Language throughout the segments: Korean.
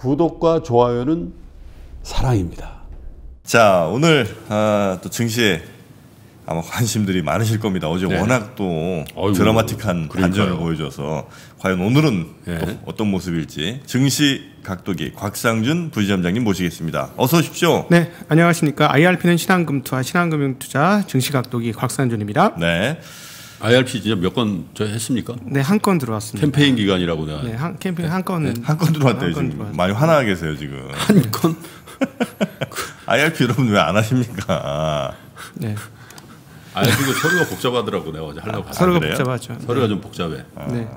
구독과 좋아요는 사랑입니다. 자 오늘 아, 또 증시에 아마 관심들이 많으실 겁니다. 어제 네. 워낙 또 어이구, 드라마틱한 그러니까요. 반전을 보여줘서 과연 오늘은 네. 또 어떤 모습일지 증시 각도기 곽상준 부지점장님 모시겠습니다. 어서 오십시오. 네, 안녕하십니까. IRP는 신한금투와 신한금융투자 증시 각도기 곽상준입니다. 네. IRP 진짜 몇 건 저 했습니까? 네, 한 건 들어왔습니다. 캠페인 기간이라고 내가 네, 한 캠핑 한 건. 한건 들어왔대요 한 건 지금. 들어왔어요. 많이 화나 계세요 지금. 한 건. IRP 여러분 왜 안 하십니까? 네, IRP가 서류가 복잡하더라고 내가 어제 하려고. 서로가 그래요? 복잡하죠. 서류가 좀 복잡해. 네.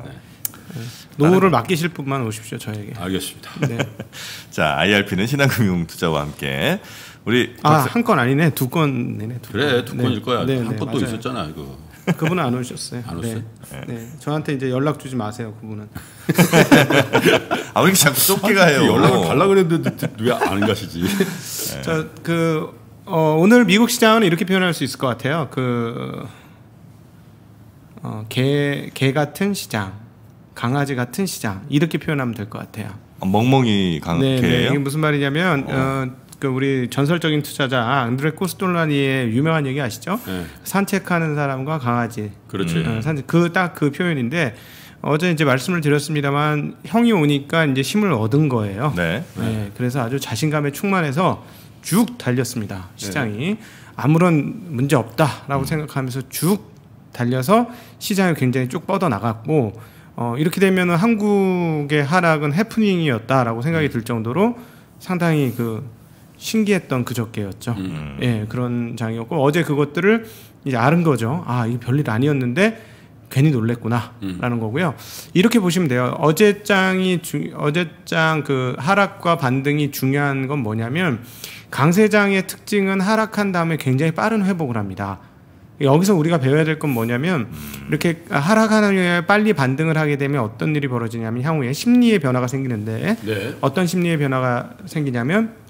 노후를 맡기실 분만 오십시오 저에게. 알겠습니다. 네. 자 IRP는 신한금융투자와 함께 우리 아, 한 건 아니네. 두 건 내네. 두 그래 건. 두 네. 건일 거야. 네, 한 네, 건또 맞아요. 있었잖아 이거. 그분은 안 오셨어요. 안 네. 왔어요? 네. 저한테 이제 연락 주지 마세요. 그분은. 아 왜 이렇게 자꾸 좁게 가요? 연락을 달라 그랬는데 왜 안 가시지? 저그 어, 오늘 미국 시장은 이렇게 표현할 수 있을 것 같아요. 그 어, 개, 개 같은 시장, 강아지 같은 시장 이렇게 표현하면 될 것 같아요. 아, 멍멍이 네, 네. 강해요? 이게 무슨 말이냐면 어. 그 우리 전설적인 투자자 안드레 코스톨라니의 유명한 얘기 아시죠? 네. 산책하는 사람과 강아지. 그렇지. 어, 산책 그딱 그 표현인데 어제 이제 말씀을 드렸습니다만 형이 오니까 이제 힘을 얻은 거예요. 네. 네, 그래서 아주 자신감에 충만해서 쭉 달렸습니다. 시장이 아무런 문제 없다라고 생각하면서 쭉 달려서 시장이 굉장히 쭉 뻗어 나갔고 어, 이렇게 되면 한국의 하락은 해프닝이었다라고 생각이 들 정도로 상당히 그 신기했던 그저께였죠. 음. 예, 그런 장이었고 어제 그것들을 이제 아는 거죠. 아, 이게 별일 아니었는데 괜히 놀랬구나라는 거고요. 이렇게 보시면 돼요. 어제 장이 중 어제 장그 하락과 반등이 중요한 건 뭐냐면 강세장의 특징은 하락한 다음에 굉장히 빠른 회복을 합니다. 여기서 우리가 배워야 될 건 뭐냐면 이렇게 하락하는 후에 빨리 반등을 하게 되면 어떤 일이 벌어지냐면 향후에 심리의 변화가 생기는데 네. 어떤 심리의 변화가 생기냐면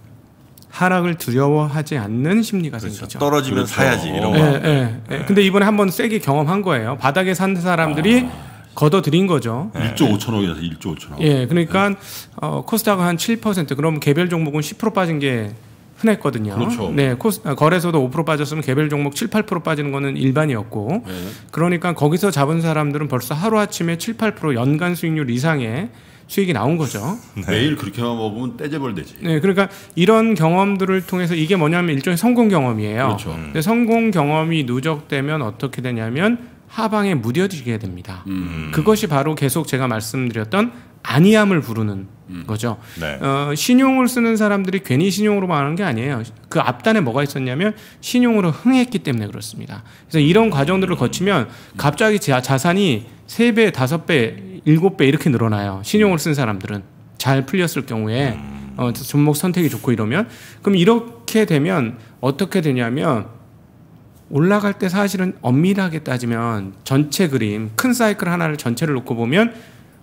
하락을 두려워하지 않는 심리가 그렇죠. 생기죠. 떨어지면 그렇죠. 사야지 이런 어. 예, 거. 예, 예. 근데 이번에 한번 세게 경험한 거예요. 바닥에 산 사람들이 걷어들인 거죠. 1조 5천억이라서 1조 5천억. 예, 그러니까 어, 코스닥은 한 7%, 그럼 개별 종목은 10% 빠진 게 흔했거든요. 그렇죠. 네, 코스, 아, 거래소도 5% 빠졌으면 개별 종목 7, 8% 빠지는 거는 일반이었고, 네. 그러니까 거기서 잡은 사람들은 벌써 하루 아침에 7, 8% 연간 수익률 이상의 수익이 나온 거죠. 매일 그렇게만 먹으면 떼재벌 되지. 네, 그러니까 이런 경험들을 통해서 이게 뭐냐면 일종의 성공 경험이에요. 그렇죠. 근데 성공 경험이 누적되면 어떻게 되냐면 하방에 무뎌지게 됩니다. 음. 그것이 바로 계속 제가 말씀드렸던 아니함을 부르는 거죠. 네. 어, 신용을 쓰는 사람들이 괜히 신용으로만 하는 게 아니에요. 그 앞단에 뭐가 있었냐면 신용으로 흥했기 때문에 그렇습니다. 그래서 이런 과정들을 거치면 갑자기 자, 자산이 3배, 5배, 7배 이렇게 늘어나요. 신용을 쓴 사람들은 잘 풀렸을 경우에 어, 종목 선택이 좋고 이러면 그럼 이렇게 되면 어떻게 되냐면 올라갈 때 사실은 엄밀하게 따지면 전체 그림 큰 사이클 하나를 전체를 놓고 보면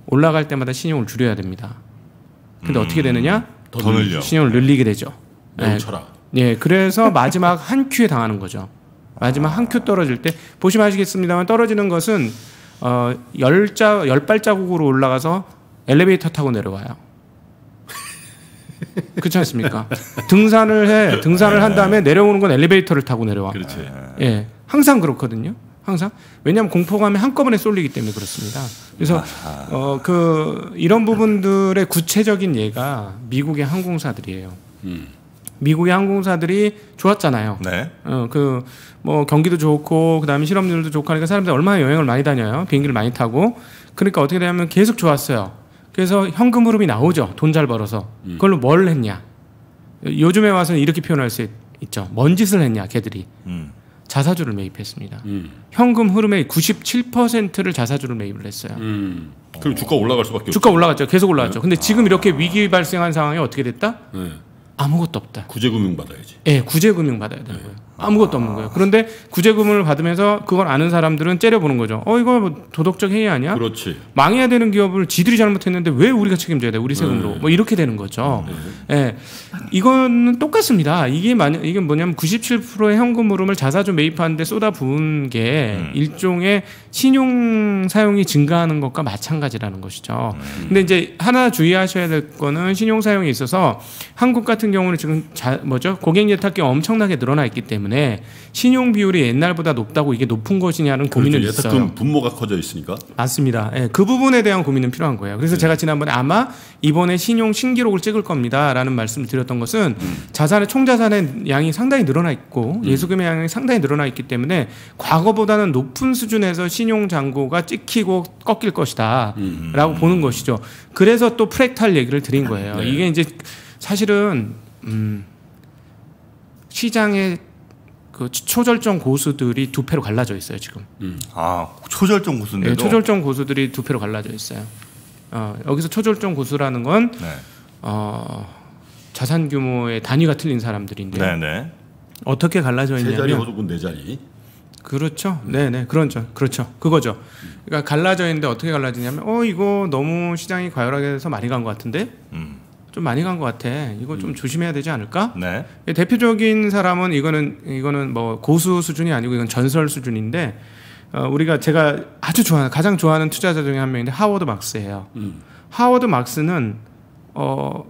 올라갈 때마다 신용을 줄여야 됩니다. 근데 어떻게 되느냐? 더 늘려. 신용을 늘리게 되죠. 매우 네. 철학. 예, 그래서 마지막 한 큐에 당하는 거죠. 마지막 한 큐 떨어질 때 보시면 아시겠습니다만 떨어지는 것은 어, 열 자 열 발자국으로 올라가서 엘리베이터 타고 내려와요. 그렇지 않습니까? 등산을 해 등산을 한 다음에 내려오는 건 엘리베이터를 타고 내려와. 그렇지. 예, 항상 그렇거든요. 항상 왜냐하면 공포감이 한꺼번에 쏠리기 때문에 그렇습니다. 그래서 어 그 이런 부분들의 구체적인 예가 미국의 항공사들이에요. 음. 미국의 항공사들이 좋았잖아요. 네. 어 그 뭐 경기도 좋고 그다음에 실업률도 좋고 하니까 사람들이 얼마나 여행을 많이 다녀요. 비행기를 많이 타고 그러니까 어떻게 되냐면 계속 좋았어요. 그래서 현금 흐름이 나오죠. 돈 잘 벌어서 그걸로 뭘 했냐? 요즘에 와서는 이렇게 표현할 수 있죠. 뭔 짓을 했냐? 걔들이 음. 자사주를 매입했습니다. 음. 현금 흐름의 97%를 자사주를 매입을 했어요. 음. 그럼 주가 올라갈 수밖에 없죠. 주가 올라갔죠. 계속 올라갔죠. 근데 지금 이렇게 위기 발생한 상황이 어떻게 됐다? 네. 아무것도 없다. 구제금융 받아야지. 예, 구제 금융 받아야 되는 거예요. 아무것도 없는 거예요. 그런데 구제금을 받으면서 그걸 아는 사람들은 째려보는 거죠. 어 이거 뭐 도덕적 해이 아니야? 그렇지. 망해야 되는 기업을 지들이 잘못했는데 왜 우리가 책임져야 돼? 우리 세금으로. 뭐 이렇게 되는 거죠. 예. 이거는 똑같습니다. 이게 만약 이게 뭐냐면 97%의 현금 흐름을 자사주 매입하는데 쏟아 부은 게 일종의 신용 사용이 증가하는 것과 마찬가지라는 것이죠. 근데 이제 하나 주의하셔야 될 거는 신용 사용에 있어서 한국 같은 경우는 지금 자, 뭐죠? 고객 예탁이 엄청나게 늘어나 있기 때문에 신용 비율이 옛날보다 높다고 이게 높은 것이냐는 고민은 그렇죠. 있어요. 예탁금 분모가 커져 있으니까. 맞습니다. 예, 그 부분에 대한 고민은 필요한 거예요. 그래서 제가 지난번에 아마 이번에 신용 신기록을 찍을 겁니다라는 말씀을 드렸던 것은 자산의 총 자산의 양이 상당히 늘어나 있고 예수금의 양이 상당히 늘어나 있기 때문에 과거보다는 높은 수준에서 신용 잔고가 찍히고 꺾일 것이다라고 보는 것이죠. 그래서 또 프랙탈 얘기를 드린 거예요. 네. 이게 이제 사실은 음, 시장에 그 초절정 고수들이 두 패로 갈라져 있어요 지금. 아 초절정 고수인데도. 네, 초절정 고수들이 두 패로 갈라져 있어요. 어, 여기서 초절정 고수라는 건 네. 어, 자산 규모의 단위가 틀린 사람들인데 네, 네. 어떻게 갈라져 세 자리 있냐면 혹은 네 자리. 그렇죠. 네, 네, 그렇죠, 그렇죠, 그거죠. 그러니까 갈라져 있는데 어떻게 갈라지냐면 어 이거 너무 시장이 과열하게 돼서 많이 간 것 같은데 음. 좀 많이 간 것 같아. 이거 좀 조심해야 되지 않을까? 네. 예, 대표적인 사람은 이거는 이거는 뭐 고수 수준이 아니고 이건 전설 수준인데 어, 우리가 제가 아주 좋아하는 가장 좋아하는 투자자 중에 한 명인데 하워드 막스예요. 음. 하워드 막스는 어,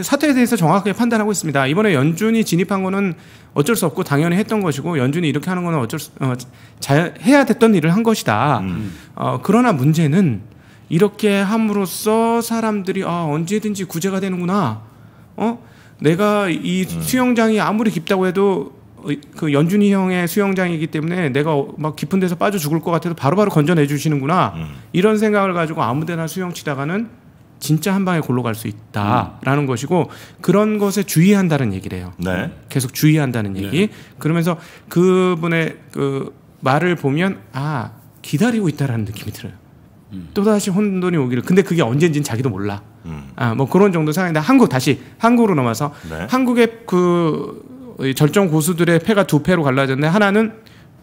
사태에 대해서 정확하게 판단하고 있습니다. 이번에 연준이 진입한 거는 어쩔 수 없고 당연히 했던 것이고 연준이 이렇게 하는 거는 어쩔 수 어, 잘 해야 됐던 일을 한 것이다. 음. 어, 그러나 문제는 이렇게 함으로써 사람들이 아, 언제든지 구제가 되는구나. 어? 내가 이 수영장이 아무리 깊다고 해도 어, 그 연준이 형의 수영장이기 때문에 내가 어, 막 깊은 데서 빠져 죽을 것 같아도 바로바로 건져내 주시는구나. 음. 이런 생각을 가지고 아무데나 수영 치다가는 진짜 한 방에 골로 갈 수 있다라는 것이고 그런 것에 주의한다는 얘기래요. 네. 계속 주의한다는 얘기. 그러면서 그분의 그 말을 보면 아 기다리고 있다라는 느낌이 들어요. 또 다시 혼돈이 오기를. 근데 그게 언제인지는 자기도 몰라. 음. 아뭐 그런 정도 상황인데 한국 다시 한국으로 넘어서 네. 한국의 그이 절정 고수들의 패가 두 패로 갈라졌는데 하나는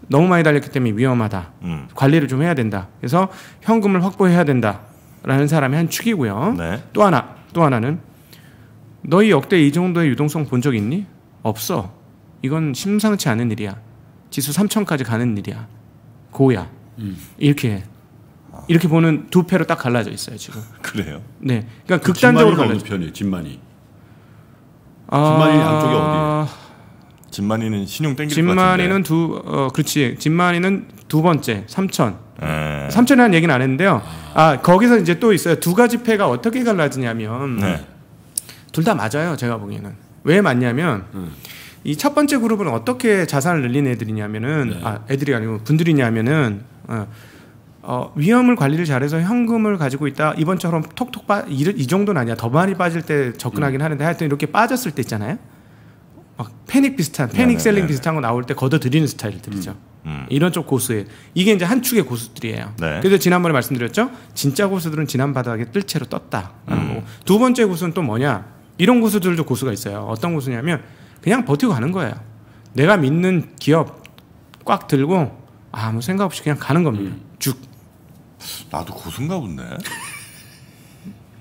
너무 많이 달렸기 때문에 위험하다. 음. 관리를 좀 해야 된다. 그래서 현금을 확보해야 된다라는 사람이 한 축이고요. 네. 또 하나 또 하나는 너희 역대 이 정도의 유동성 본 적 있니? 없어. 이건 심상치 않은 일이야. 지수 3천까지 가는 일이야. 고야. 음. 이렇게 해. 이렇게 보는 두 패로 딱 갈라져 있어요 지금. 그래요. 네, 그러니까 극단적으로 진만이는 어느 갈라져. 편이에요? 진만이. 아, 진만이 양쪽이 어디예요? 진만이는 신용 땡길 것 진만이는 두, 어, 그렇지. 진만이는 두 번째 3천. 같은데. 3천이라는 얘기는 안 했는데요. 아 거기서 이제 또 있어요. 두 가지 패가 어떻게 갈라지냐면 네. 네. 둘다 맞아요. 제가 보기에는 왜 맞냐면 음. 이첫 번째 그룹은 어떻게 자산을 늘린 애들이냐면은 네. 아 애들이 아니고 분들이냐면은 어, 어, 위험을 관리를 잘해서 현금을 가지고 있다 이번처럼 톡톡 빠 이, 이 정도는 아니야 더 많이 빠질 때 접근하긴 하는데 하여튼 이렇게 빠졌을 때 있잖아요. 막 패닉 비슷한 패닉 네네, 셀링 네네. 비슷한 거 나올 때 걷어들이는 스타일들이죠. 음. 이런 쪽 고수에 이게 이제 한 축의 고수들이에요. 네. 그래서 지난번에 말씀드렸죠. 진짜 고수들은 지난 바닥에 뜰 채로 떴다. 음. 두 번째 고수는 또 뭐냐? 이런 고수들도 고수가 있어요. 어떤 고수냐면 그냥 버티고 가는 거예요. 내가 믿는 기업 꽉 들고 아무 생각 없이 그냥 가는 겁니다. 쭉. 나도 고수인가 본데.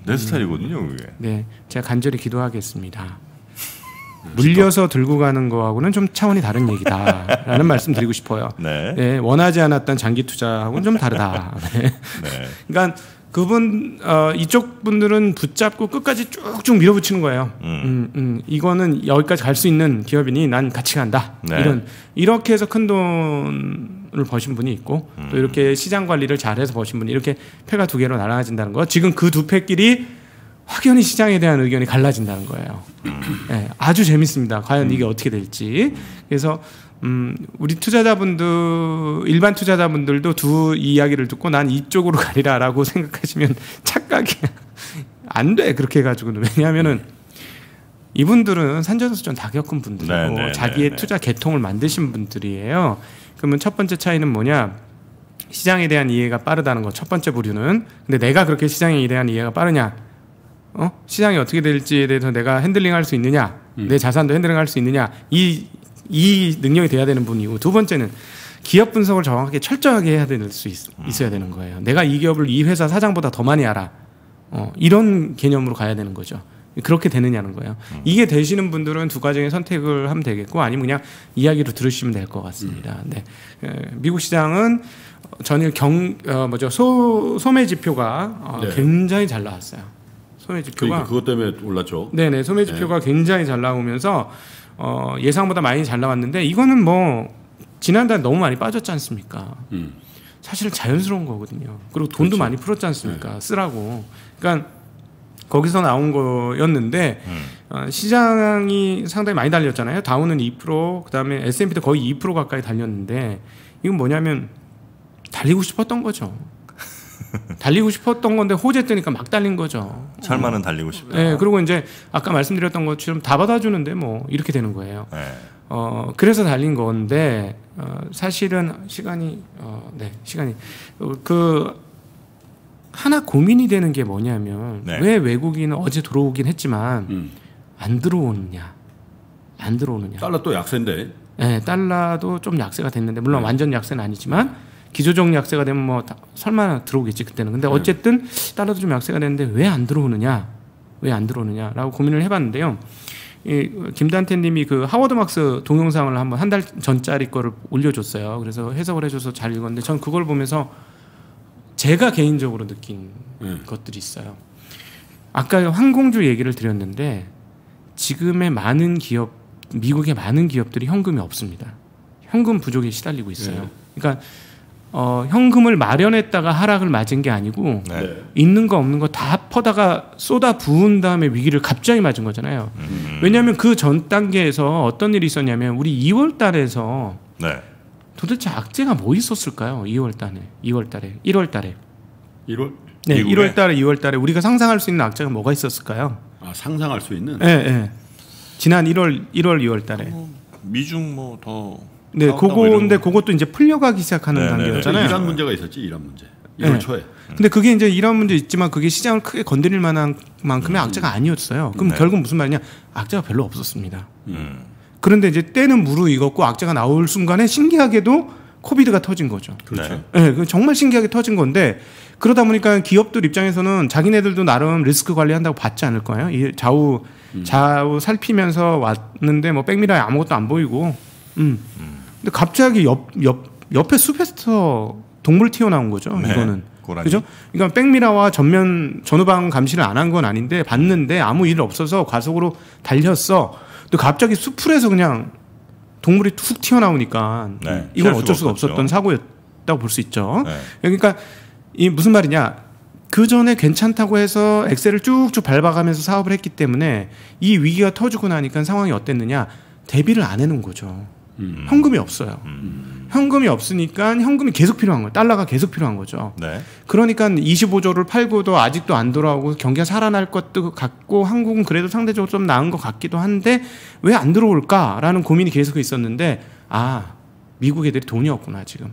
내 스타일이거든요, 그게. 네, 제가 간절히 기도하겠습니다. 물려서 들고 가는 거하고는 좀 차원이 다른 얘기다라는 말씀 드리고 싶어요. 네. 네, 원하지 않았던 장기 투자하고는 좀 다르다. 네. 네. 그러니까 그분 어, 이쪽 분들은 붙잡고 끝까지 쭉쭉 밀어붙이는 거예요. 음. 음, 음, 이거는 여기까지 갈 수 있는 기업이니 난 같이 간다. 네. 이런 이렇게 해서 큰 돈을 버신 분이 있고 음. 또 이렇게 시장 관리를 잘해서 버신 분이 이렇게 패가 두 개로 나눠진다는 거. 지금 그 두 패끼리 확연히 시장에 대한 의견이 갈라진다는 거예요. 음. 네, 아주 재밌습니다. 과연 이게 어떻게 될지. 그래서 음, 우리 투자자분들 일반 투자자분들도 두 이야기를 듣고 난 이쪽으로 가리라라고 생각하시면 착각이 안 돼. 그렇게 해 가지고는 왜냐하면은 이분들은 산전수전 다 겪은 분들이고 네, 네, 자기의 네, 네. 투자 계통을 만드신 분들이에요. 그러면 첫 번째 차이는 뭐냐? 시장에 대한 이해가 빠르다는 거 첫 번째 부류는 근데 내가 그렇게 시장에 대한 이해가 빠르냐? 어? 시장이 어떻게 될지에 대해서 내가 handling 할 수 있느냐? 내 자산도 handling 할 수 있느냐? 이 이 능력이 돼야 되는 분이고 두 번째는 기업 분석을 정확하게 철저하게 해야 될 수 있어야 되는 거예요. 내가 이 기업을 이 회사 사장보다 더 많이 알아. 어, 이런 개념으로 가야 되는 거죠. 그렇게 되느냐는 거예요. 이게 되시는 분들은 두 가정의 선택을 하면 되겠고 아니면 그냥 이야기로 들으시면 될 것 같습니다. 네. 에, 미국 시장은 전일 경 어, 뭐죠 소 소매 지표가 어, 네. 굉장히 잘 나왔어요. 소매 지표가 그러니까 그것 때문에 올랐죠. 네네 소매 지표가 굉장히 잘 나오면서 어, 예상보다 많이 잘 나왔는데 이거는 뭐 지난달 너무 많이 빠졌지 않습니까? 음. 사실 자연스러운 거거든요. 그리고 돈도 그렇죠. 많이 풀었지 않습니까? 쓰라고. 그러니까 거기서 나온 거였는데 어, 시장이 상당히 많이 달렸잖아요. 다우는 2%, 그다음에 S&P도 거의 2% 가까이 달렸는데 이건 뭐냐면 달리고 싶었던 거죠. 달리고 싶었던 건데 호재 뜨니까 막 달린 거죠. 철만은 달리고 싶다. 네, 그리고 이제 아까 말씀드렸던 것처럼 다 받아주는데 뭐 이렇게 되는 거예요. 네. 어 그래서 달린 건데 어, 사실은 시간이 어, 네 시간이 어, 그 하나 고민이 되는 게 뭐냐면 네. 왜 외국인은 어제 들어오긴 했지만 음. 안 들어오느냐 안 들어오느냐. 달러 또 약세인데. 네, 달러도 좀 약세가 됐는데 물론 네. 완전 약세는 아니지만 기조적 약세가 되면 뭐 다- 설마 들어오겠지 그때는. 근데 네. 어쨌든 달러도 좀 약세가 됐는데 왜 안 들어오느냐? 왜 안 들어오느냐라고 고민을 해봤는데요. 이 김단태님이 그 하워드 막스 동영상을 한번 한 달 전짜리 거를 올려줬어요. 그래서 해석을 해줘서 잘 읽었는데 전 그걸 보면서 제가 개인적으로 느낀 네. 것들이 있어요. 아까 항공주 얘기를 드렸는데 지금의 많은 기업, 미국의 많은 기업들이 현금이 없습니다. 현금 부족에 시달리고 있어요. 네. 그러니까 어, 현금을 마련했다가 하락을 맞은 게 아니고 네. 네. 있는 거 없는 거 다 퍼다가 쏟아 부은 다음에 위기를 갑자기 맞은 거잖아요. 음. 왜냐하면 그 전 단계에서 어떤 일이 있었냐면 우리 2월 달에서 네. 도대체 악재가 뭐 있었을까요? 2월 달에, 2월 달에, 1월 달에. 1월 네, 미국에? 1월 달에, 2월 달에 우리가 상상할 수 있는 악재가 뭐가 있었을까요? 아, 상상할 수 있는. 예, 예. 지난 1월, 1월, 2월 달에. 미중 뭐더 네, 그거인데. 그것도 이제 풀려가기 시작하는 네, 네, 네. 단계였잖아요. 이란 문제가 있었지 이란 문제. 1월 네. 초에. 근데 그게 이제 이런 문제 있지만 그게 시장을 크게 건드릴 만한 만큼의 악재가 아니었어요. 그럼 네. 결국 무슨 말이냐? 악재가 별로 없었습니다. 음. 그런데 이제 때는 무르익었고 악재가 나올 순간에 신기하게도 코비드가 터진 거죠. 그렇죠. 네. 예, 그 정말 신기하게 터진 건데 그러다 보니까 기업들 입장에서는 자기네들도 나름 리스크 관리한다고 받지 않을 거예요. 이 좌우 좌우 살피면서 왔는데 뭐 백미러에 아무것도 안 보이고, 음. 근데 갑자기 옆 옆 옆에 숲에서 동물 튀어나온 거죠. 네. 이거는 고라니. 그죠? 그러니까 백미러와 전면 전후방 감시를 안 한 건 아닌데 봤는데 아무 일 없어서 과속으로 달렸어. 또 갑자기 숲풀에서 그냥 동물이 툭 튀어나오니까 네, 이건 어쩔 수가 수가 없었죠. 없었던 사고였다고 볼 수 있죠. 네. 그러니까 이 무슨 말이냐? 그 전에 괜찮다고 해서 엑셀을 쭉쭉 밟아가면서 사업을 했기 때문에 이 위기가 터지고 나니까 상황이 어땠느냐? 대비를 안 해놓은 거죠. 음. 현금이 없어요. 현금이 없으니까 현금이 계속 필요한 거예요. 달러가 계속 필요한 거죠. 네. 그러니까 25조를 팔고도 아직도 안 돌아오고 경기가 살아날 것도 같고 한국은 그래도 상대적으로 좀 나은 것 같기도 한데 왜 안 들어올까라는 고민이 계속 있었는데 아 미국 애들이 돈이 없구나 지금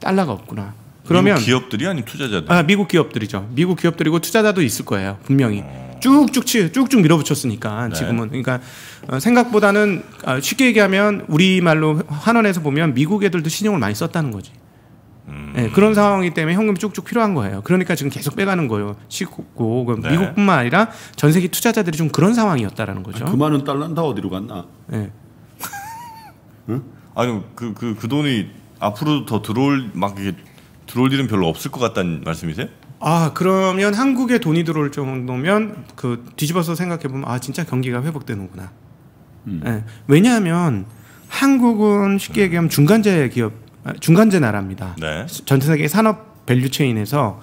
달러가 없구나. 그러면 기업들이 아닌 투자자들. 아 미국 기업들이죠. 미국 기업들이고 투자자도 있을 거예요. 분명히 쭉쭉 치 쭉쭉 밀어붙였으니까 네. 지금은 그러니까 어, 생각보다는 아, 쉽게 얘기하면 우리 말로 환원해서 보면 미국 애들도 신용을 많이 썼다는 거지. 음. 네, 그런 상황이기 때문에 현금이 쭉쭉 필요한 거예요. 그러니까 지금 계속 빼가는 거예요. 시고 그 네. 미국뿐만 아니라 전 세계 투자자들이 좀 그런 상황이었다라는 거죠. 그 많은 달러는 다 어디로 갔나? 네. 아니 그그 그 돈이 앞으로 더 들어올 막 이게 들어올 일은 별로 없을 것 같다는 말씀이세요? 아 그러면 한국에 돈이 들어올 정도면 그 뒤집어서 생각해 보면 아 진짜 경기가 회복되는구나. 음. 예. 왜냐하면 한국은 쉽게 얘기하면 중간재 기업 아, 중간재 나라입니다. 네. 전 세계 산업 value chain에서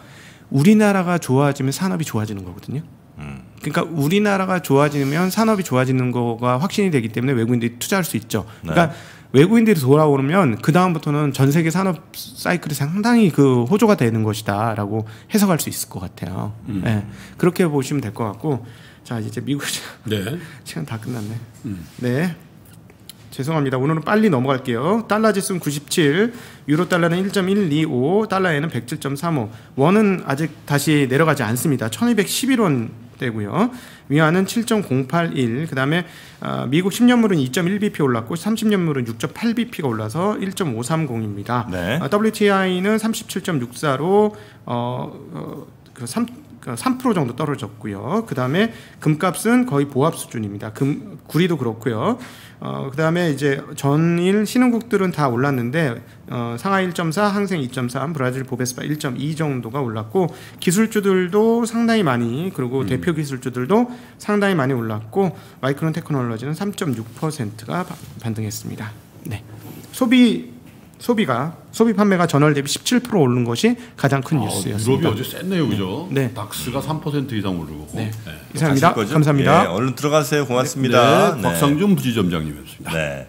우리나라가 좋아지면 산업이 좋아지는 거거든요. 음. 그러니까 우리나라가 좋아지면 산업이 좋아지는 거가 확신이 되기 때문에 외국인들이 투자할 수 있죠. 그러니까 외국인들이 돌아오면 그 다음부터는 전 세계 산업 사이클이 상당히 그 호조가 되는 것이다라고 해석할 수 있을 것 같아요. 음. 네, 그렇게 보시면 될 것 같고 자 이제 미국 네. 시간 다 끝났네. 음. 네. 죄송합니다. 오늘은 빨리 넘어갈게요. 달러 지수는 97, 유로 달러는 1.125, 달러에는 107.35. 원은 아직 다시 내려가지 않습니다. 1211원 되고요. 위안은 7.081. 그 다음에 어, 미국 10년물은 2.1bp 올랐고 30년물은 6.8bp가 올라서 1.530입니다. 네. 어, WTI는 37.64로 어, 어, 그 3, 그 3% 정도 떨어졌고요. 그 다음에 금값은 거의 보합 수준입니다. 금 구리도 그렇고요. 어, 그 다음에 이제 전일 신흥국들은 다 올랐는데 어, 상하이 1.4, 항생 2.3, 브라질 보베스파 1.2 정도가 올랐고 기술주들도 상당히 많이 그리고 대표 기술주들도 상당히 많이 올랐고 마이크론 테크놀로지는 3.6%가 반등했습니다. 네. 소비 소비가 소비 판매가 전월 대비 17% 오른 것이 가장 큰 아, 뉴스였습니다. 유럽이 어제 셌네요, 그죠? 네. 닥스가 3% 이상 오르고. 네. 네. 이상입니다. 감사합니다. 예, 얼른 들어가세요. 고맙습니다. 네, 곽상준 부지점장님이었습니다. 네.